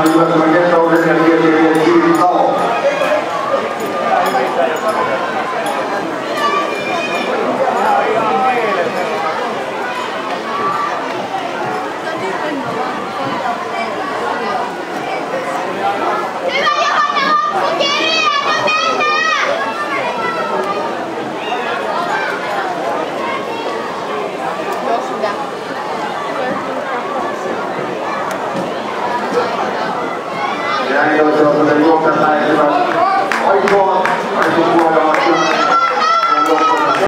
Ayuda yaa ngi doon